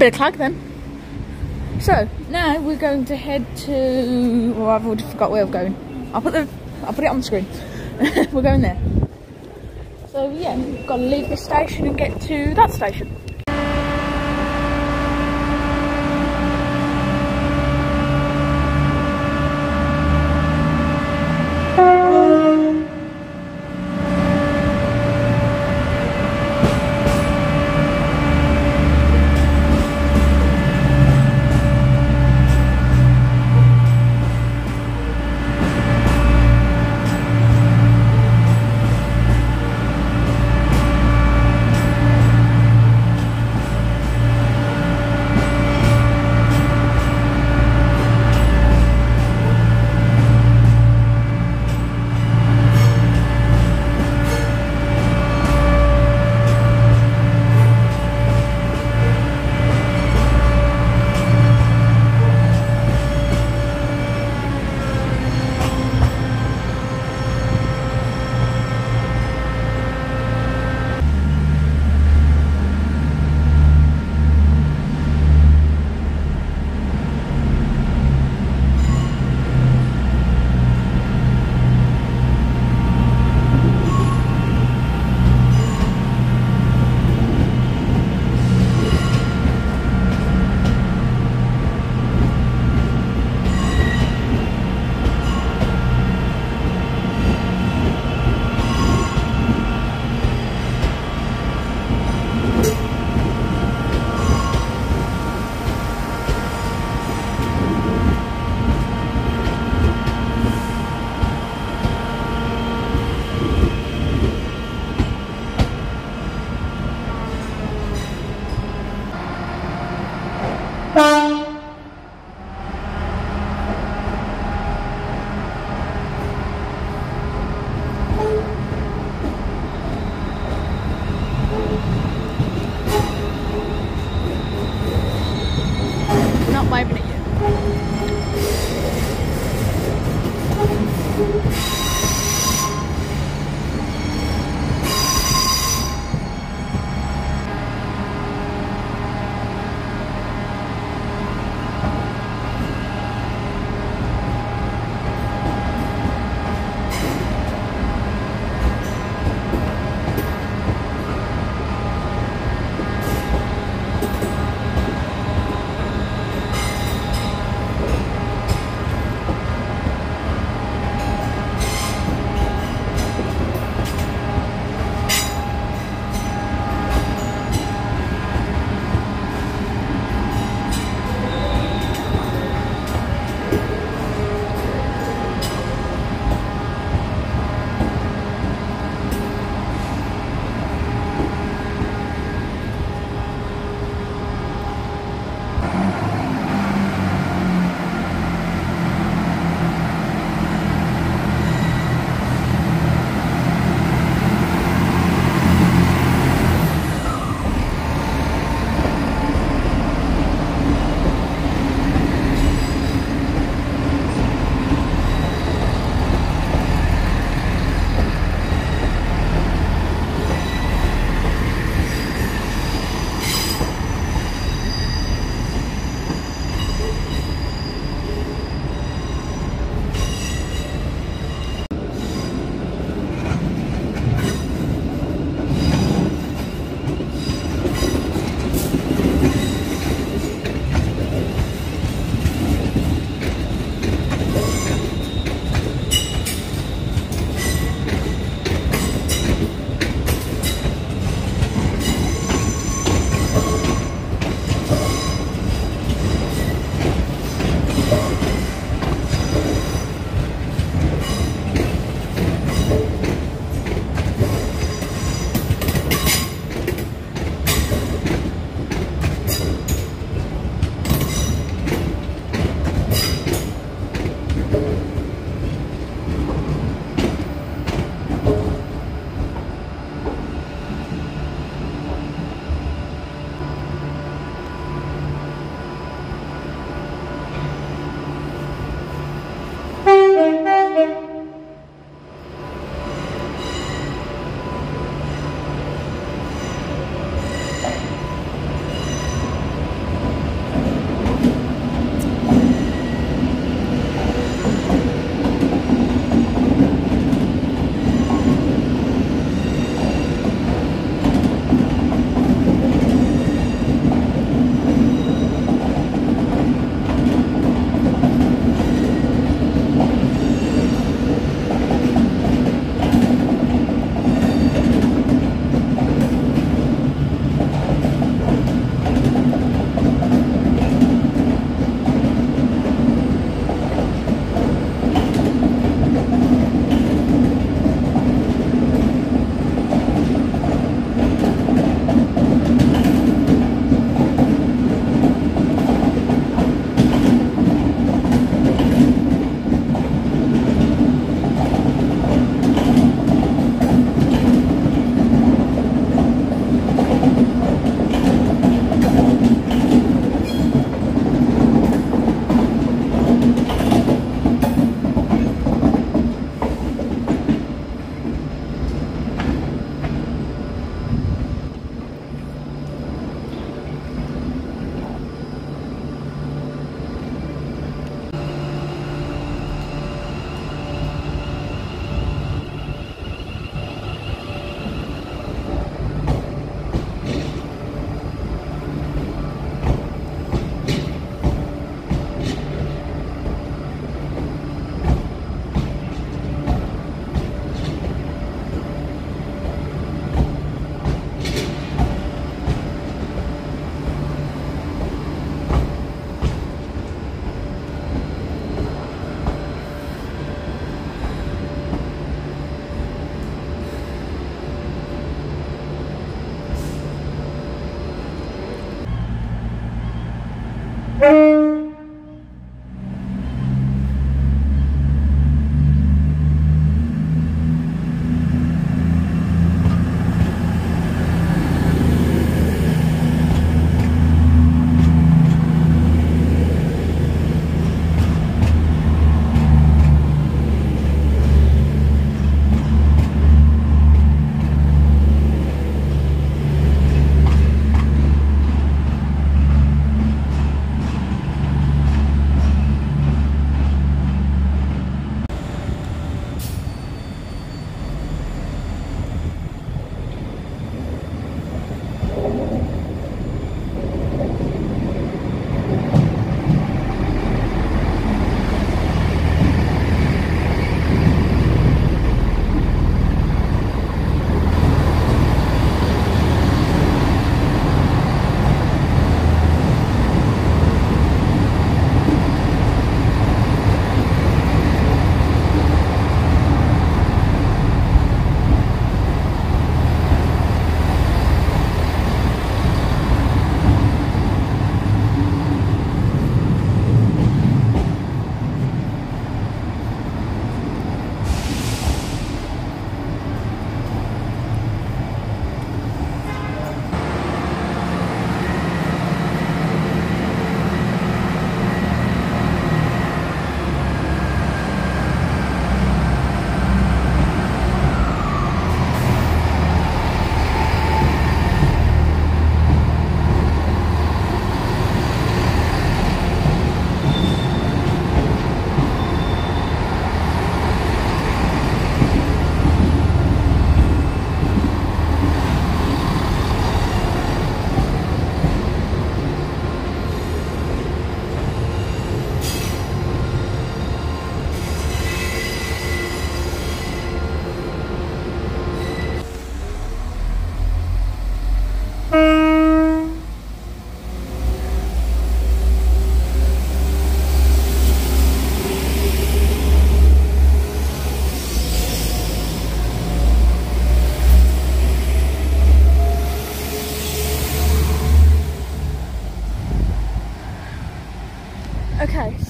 Bit of clag then. So now we're going to head to. Well, I've already forgot where we're going. I'll put the. I'll put it on the screen. we're going there. So yeah, we've got to leave this station and get to that station. five minute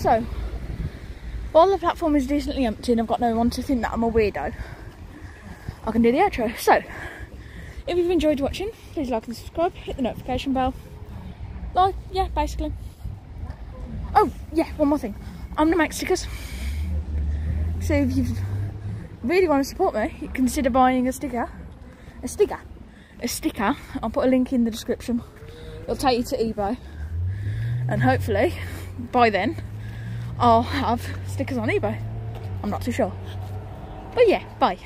so while the platform is decently empty and I've got no one to think that I'm a weirdo, I can do the outro. So, if you've enjoyed watching, please like and subscribe, hit the notification bell. Like, yeah, basically. Oh, yeah, one more thing. I'm gonna make stickers. So if you really want to support me, consider buying a sticker. A sticker. A sticker. I'll put a link in the description. It'll take you to eBay. And hopefully, by then, I'll have stickers on eBay. I'm not too sure. But yeah, bye.